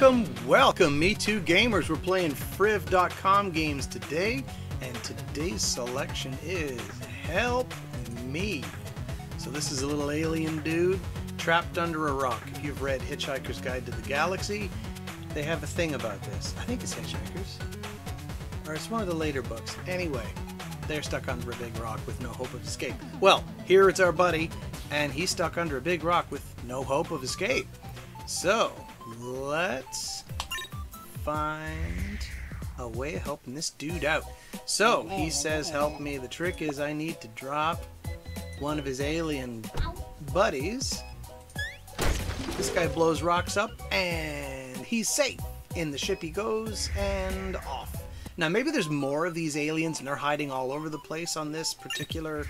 Welcome, welcome, Me2 Gamers. We're playing Friv.com games today, and today's selection is Help Me. So, this is a little alien dude trapped under a rock. If you've read Hitchhiker's Guide to the Galaxy, they have a thing about this. I think it's Hitchhikers, or it's one of the later books. Anyway, they're stuck under a big rock with no hope of escape. Well, here it's our buddy, and he's stuck under a big rock with no hope of escape. So, let's find a way of helping this dude out. So, he says, Help me. The trick is, I need to drop one of his alien buddies. This guy blows rocks up, and he's safe. In the ship he goes, and off. Now, maybe there's more of these aliens, and they're hiding all over the place on this particular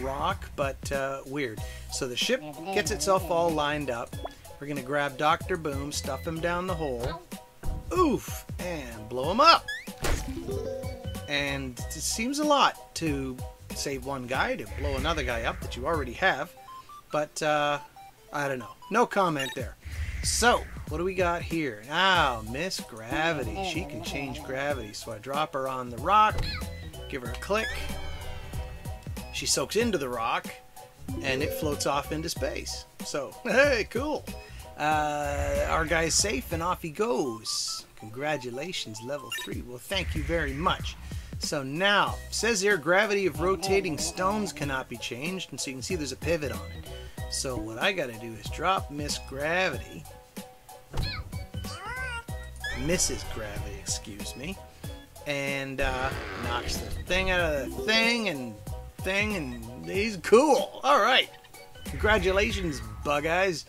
rock, but uh, weird. So the ship gets itself all lined up. We're going to grab Dr. Boom, stuff him down the hole, oof, and blow him up. And it seems a lot to save one guy to blow another guy up that you already have. But, uh, I don't know. No comment there. So, what do we got here? Now, Miss Gravity. She can change gravity. So I drop her on the rock, give her a click. She soaks into the rock, and it floats off into space. So, hey, cool. Uh, our guy's safe, and off he goes. Congratulations, level 3. Well, thank you very much. So now, says here, gravity of rotating stones cannot be changed, and so you can see there's a pivot on it. So what I gotta do is drop Miss Gravity. Mrs. Gravity, excuse me. And uh, knocks the thing out of the thing and thing, and he's cool. Alright. Congratulations, Bug Eyes.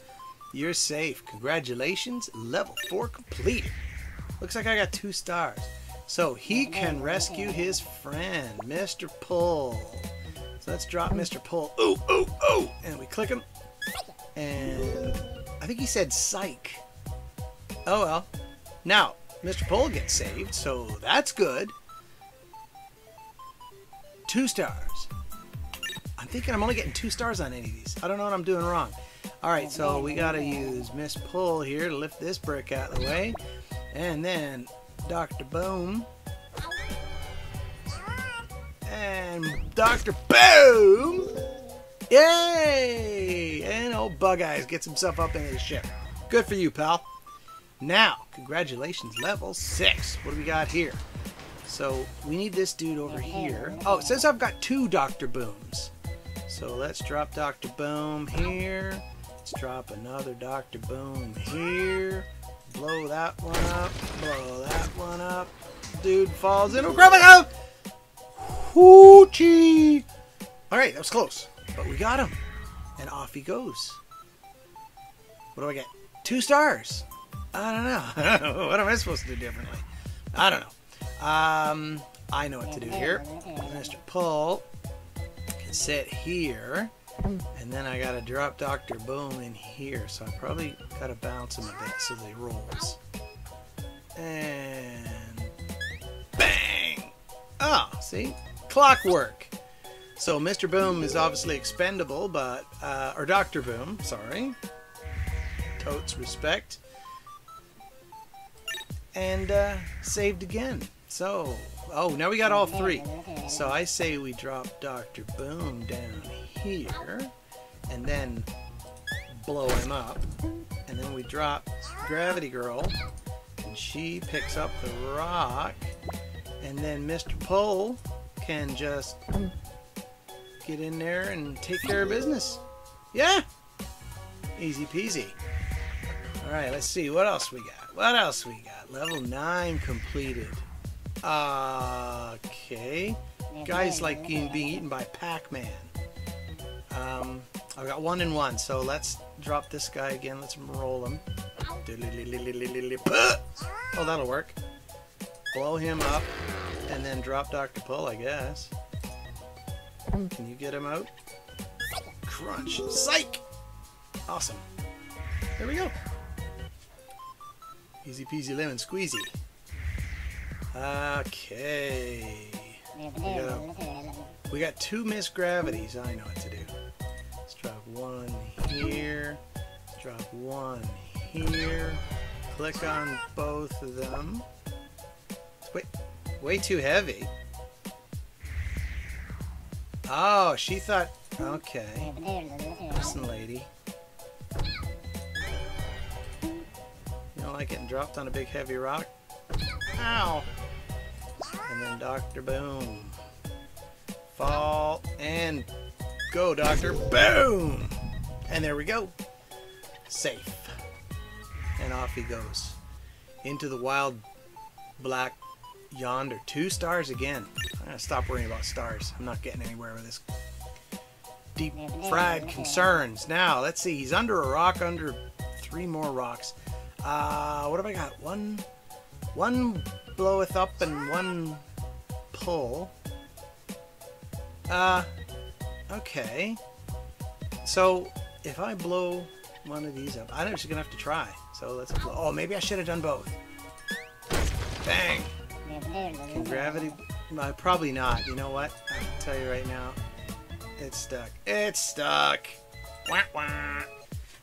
You're safe. Congratulations. Level 4 completed. Looks like I got two stars. So he can rescue his friend, Mr. Pull. So let's drop Mr. Pull. Ooh, ooh, ooh! And we click him. And I think he said psych. Oh well. Now, Mr. Pull gets saved, so that's good. Two stars. I'm thinking I'm only getting two stars on any of these. I don't know what I'm doing wrong. Alright, so we gotta use Miss Pull here to lift this brick out of the way. And then Dr. Boom. And Dr. Boom! Yay! And old Bug Eyes gets himself up into the ship. Good for you, pal. Now, congratulations, level 6. What do we got here? So, we need this dude over here. Oh, it says I've got two Dr. Booms. So, let's drop Dr. Boom here. Let's drop another Dr. Boom here. Blow that one up. Blow that one up. Dude falls into a crab. Hoochie! Alright, that was close. But we got him. And off he goes. What do I get? Two stars. I don't know. what am I supposed to do differently? I don't know. Um, I know what to do here. Mr. Pull can sit here. And then I gotta drop Dr. Boom in here. So I probably gotta bounce him a bit so he rolls. And bang! Oh, see? Clockwork. So Mr. Boom is obviously expendable, but uh, or Dr. Boom, sorry. Totes respect. And uh, saved again. So, oh, now we got all three. So I say we drop Dr. Boom down here, and then blow him up, and then we drop Gravity Girl, and she picks up the rock, and then Mr. Pull can just get in there and take care of business. Yeah! Easy peasy. Alright, let's see. What else we got? What else we got? Level 9 completed. Uh, okay. Guys like being eaten by Pac-Man. Um, I've got one and one, so let's drop this guy again. Let's roll him. Oh, that'll work. Blow him up, and then drop Dr. Pull, I guess. Can you get him out? Crunch. Psych! Awesome. There we go. Easy peasy lemon squeezy. Okay. We got, we got two Miss Gravities. I know what to do. One here. Drop one here. click on both of them. Way, way too heavy. Oh, she thought... Okay. Listen, lady. You don't like getting dropped on a big heavy rock? Ow! And then Dr. Boom. Fall and go, Doctor. Boom! And there we go. Safe. And off he goes. Into the wild black yonder. Two stars again. I'm to stop worrying about stars. I'm not getting anywhere with this. Deep fried concerns. Now, let's see. He's under a rock, under three more rocks. Uh, what have I got? One, one bloweth up and one pull. Uh, okay. So, if I blow one of these up, I'm just going to have to try. So let's blow. Oh, maybe I should have done both. Bang! Can gravity... Uh, probably not. You know what? I can tell you right now. It's stuck. It's stuck! Wah, wah.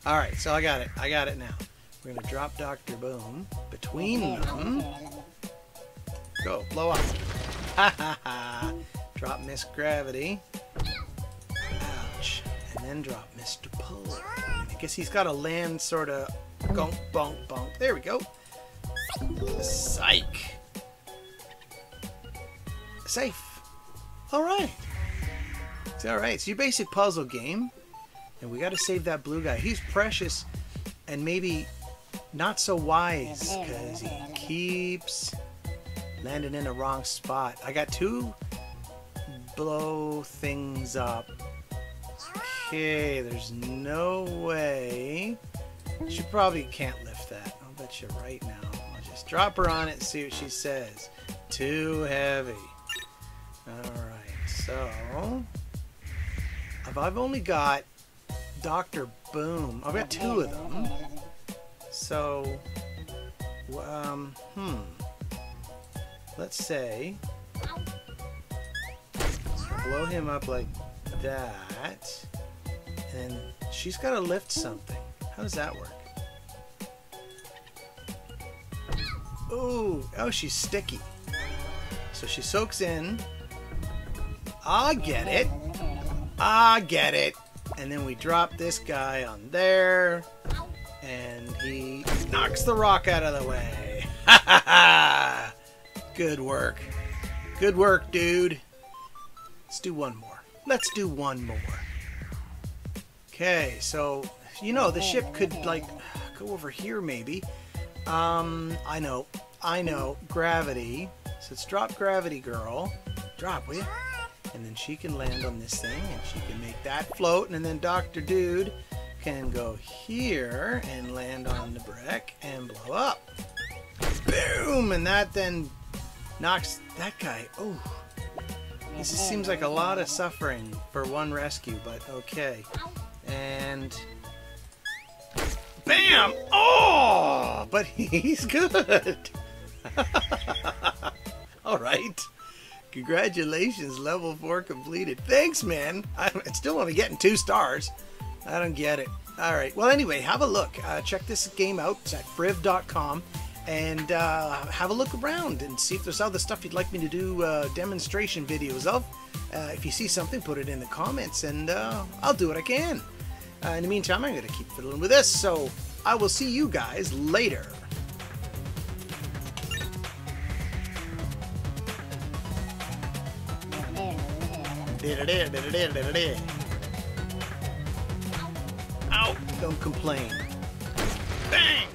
Alright, so I got it. I got it now. We're to drop Dr. Boom between them. Go, blow up. Ha ha ha. Drop Miss Gravity. And then drop Mr. Pull. I guess he's got to land sort of gunk, bunk, bunk. There we go. Psych. Safe. Alright. It's alright. It's your basic puzzle game. And we got to save that blue guy. He's precious and maybe not so wise because he keeps landing in the wrong spot. I got two blow things up. Okay, there's no way. She probably can't lift that. I'll bet you right now. I'll just drop her on it and see what she says. Too heavy. Alright, so... I've only got Dr. Boom, I've got two of them. So, um, hmm. Let's say, blow him up like that, and she's got to lift something. How does that work? Ooh, oh, she's sticky. So she soaks in. I get it. I get it. And then we drop this guy on there. And he knocks the rock out of the way. Ha ha ha! Good work. Good work, dude. Let's do one more. Let's do one more. Okay, so, you know, the ship could, like, go over here, maybe. Um, I know. I know. Gravity. So let's drop Gravity Girl. Drop, will you? And then she can land on this thing, and she can make that float, and then Dr. Dude can go here and land on the brick and blow up. Boom! And that then knocks that guy. Oh, this seems like a lot of suffering for one rescue, but okay. And bam! Oh, but he's good. All right. Congratulations, level four completed. Thanks, man. I'm still only getting two stars. I don't get it. All right. Well, anyway, have a look. Uh, check this game out. It's at friv.com and uh, have a look around and see if there's other stuff you'd like me to do uh, demonstration videos of. Uh, if you see something, put it in the comments and uh, I'll do what I can. Uh, in the meantime, I'm going to keep fiddling with this, so I will see you guys later. Ow! Don't complain. Bang!